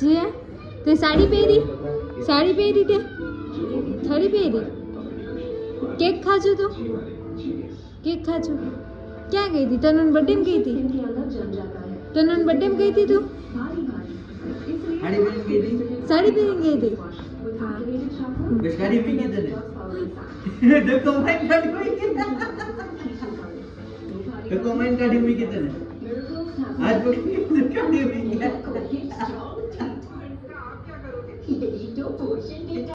जी, है। तो साड़ी पहरी साड़ी पहरी थे थड़ी पहरी केक खा चु तो केक खा चु क्या गई थी तनन बड्डे में गई थी तनन बड्डे में गई थी तू साड़ी पहन गए थे बेचारी भी किधर है द कमेंट का डिमी किधर है द कमेंट का डिमी किधर है आज को किधर का डिमी है